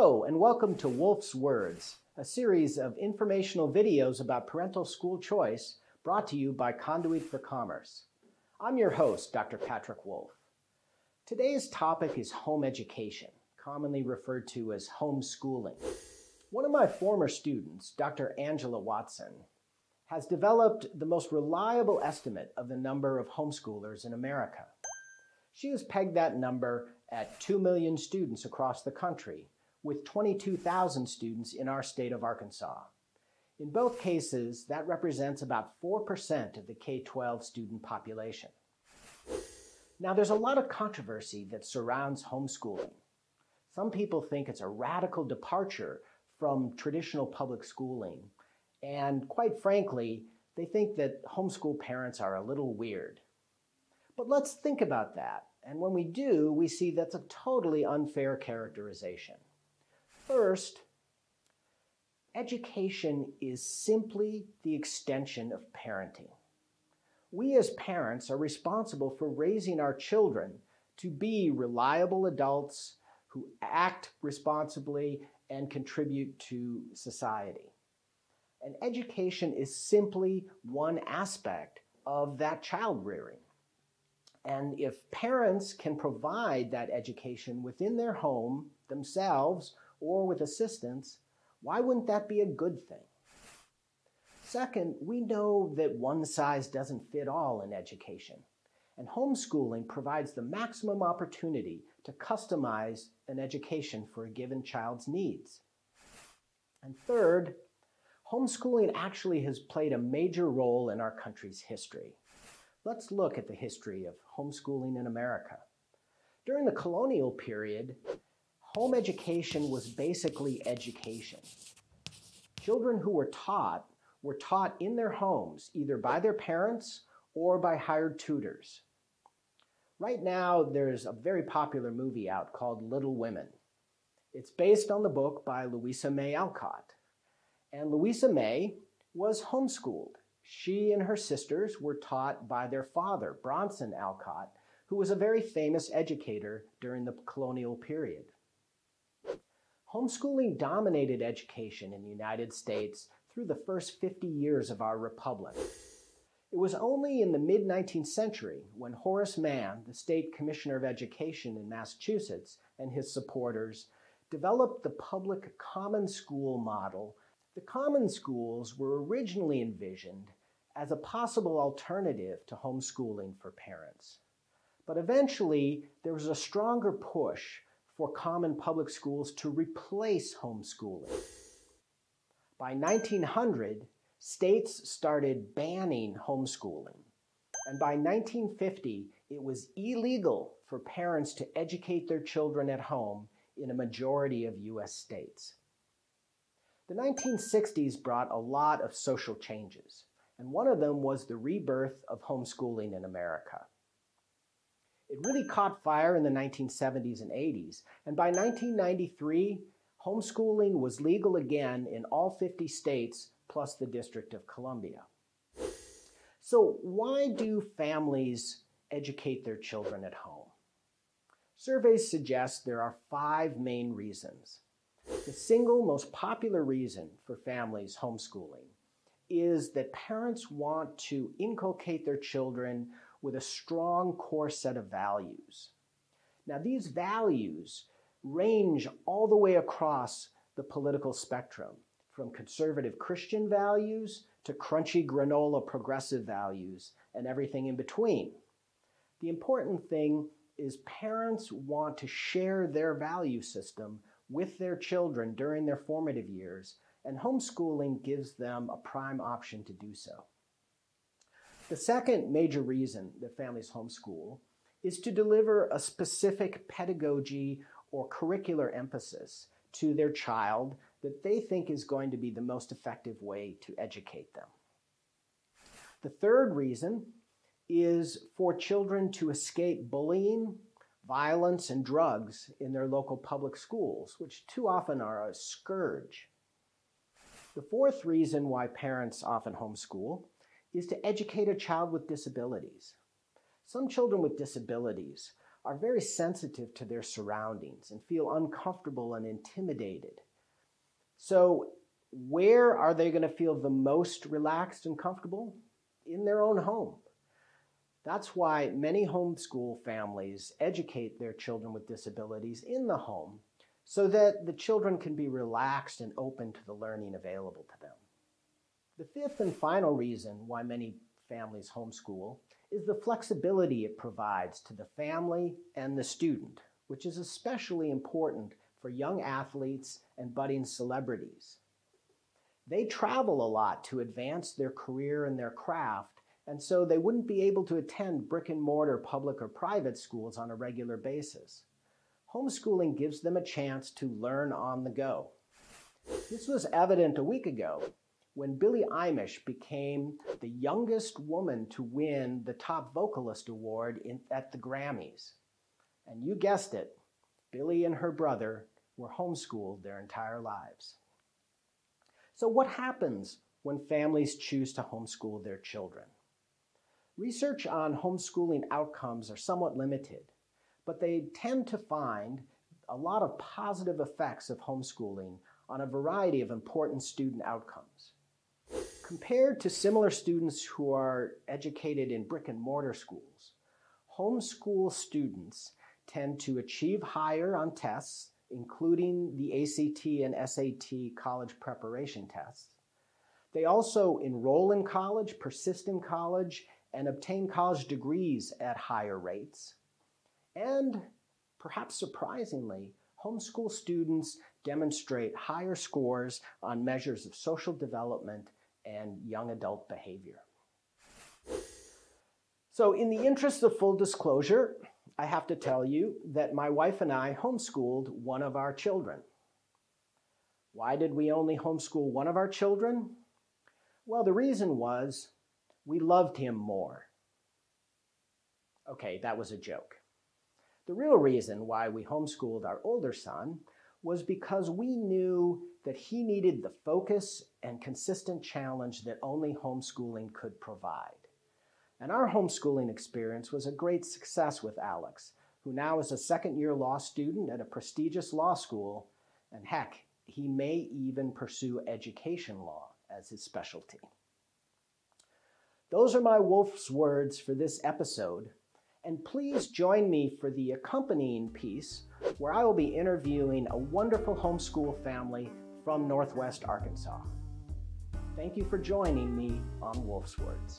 Hello, and welcome to Wolf's Words, a series of informational videos about parental school choice brought to you by Conduit for Commerce. I'm your host, Dr. Patrick Wolf. Today's topic is home education, commonly referred to as homeschooling. One of my former students, Dr. Angela Watson, has developed the most reliable estimate of the number of homeschoolers in America. She has pegged that number at 2 million students across the country, with 22,000 students in our state of Arkansas. In both cases, that represents about 4% of the K-12 student population. Now, there's a lot of controversy that surrounds homeschooling. Some people think it's a radical departure from traditional public schooling, and quite frankly, they think that homeschool parents are a little weird. But let's think about that, and when we do, we see that's a totally unfair characterization. First, education is simply the extension of parenting. We as parents are responsible for raising our children to be reliable adults who act responsibly and contribute to society. And education is simply one aspect of that child rearing. And if parents can provide that education within their home themselves or with assistance, why wouldn't that be a good thing? Second, we know that one size doesn't fit all in education, and homeschooling provides the maximum opportunity to customize an education for a given child's needs. And third, homeschooling actually has played a major role in our country's history. Let's look at the history of homeschooling in America. During the colonial period, home education was basically education. Children who were taught were taught in their homes, either by their parents or by hired tutors. Right now, there's a very popular movie out called Little Women. It's based on the book by Louisa May Alcott. And Louisa May was homeschooled. She and her sisters were taught by their father, Bronson Alcott, who was a very famous educator during the colonial period. Homeschooling dominated education in the United States through the first 50 years of our republic. It was only in the mid 19th century when Horace Mann, the state commissioner of education in Massachusetts, and his supporters developed the public common school model. The common schools were originally envisioned as a possible alternative to homeschooling for parents. But eventually, there was a stronger push for common public schools to replace homeschooling. By 1900, states started banning homeschooling. And by 1950, it was illegal for parents to educate their children at home in a majority of US states. The 1960s brought a lot of social changes, and one of them was the rebirth of homeschooling in America. It really caught fire in the 1970s and 80s, and by 1993, homeschooling was legal again in all 50 states plus the District of Columbia. So why do families educate their children at home? Surveys suggest there are five main reasons. The single most popular reason for families homeschooling is that parents want to inculcate their children with a strong core set of values. Now, these values range all the way across the political spectrum, from conservative Christian values to crunchy granola progressive values and everything in between. The important thing is parents want to share their value system with their children during their formative years, and homeschooling gives them a prime option to do so. The second major reason that families homeschool is to deliver a specific pedagogy or curricular emphasis to their child that they think is going to be the most effective way to educate them. The third reason is for children to escape bullying, violence, and drugs in their local public schools, which too often are a scourge. The fourth reason why parents often homeschool is to educate a child with disabilities. Some children with disabilities are very sensitive to their surroundings and feel uncomfortable and intimidated. So, where are they going to feel the most relaxed and comfortable? In their own home. That's why many homeschool families educate their children with disabilities in the home so that the children can be relaxed and open to the learning available to them. The fifth and final reason why many families homeschool is the flexibility it provides to the family and the student, which is especially important for young athletes and budding celebrities. They travel a lot to advance their career and their craft, and so they wouldn't be able to attend brick and mortar public or private schools on a regular basis. Homeschooling gives them a chance to learn on the go. This was evident a week ago when Billie Eilish became the youngest woman to win the Top Vocalist Award in, at the Grammys. And you guessed it, Billie and her brother were homeschooled their entire lives. So, what happens when families choose to homeschool their children? Research on homeschooling outcomes are somewhat limited, but they tend to find a lot of positive effects of homeschooling on a variety of important student outcomes. Compared to similar students who are educated in brick and mortar schools, homeschool students tend to achieve higher on tests, including the ACT and SAT college preparation tests. They also enroll in college, persist in college, and obtain college degrees at higher rates. And perhaps surprisingly, homeschool students demonstrate higher scores on measures of social development and young adult behavior. So, in the interest of full disclosure, I have to tell you that my wife and I homeschooled one of our children. Why did we only homeschool one of our children? Well, the reason was we loved him more. Okay, that was a joke. The real reason why we homeschooled our older son was because we knew that he needed the focus and consistent challenge that only homeschooling could provide. And our homeschooling experience was a great success with Alex, who now is a second year law student at a prestigious law school, and heck, he may even pursue education law as his specialty. Those are my Wolf's words for this episode, and please join me for the accompanying piece where I will be interviewing a wonderful homeschool family from Northwest Arkansas. Thank you for joining me on Wolf's Words.